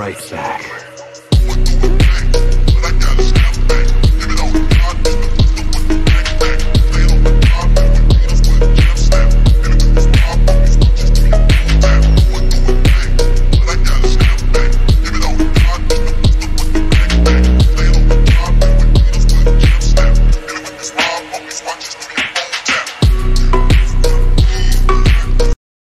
right, back.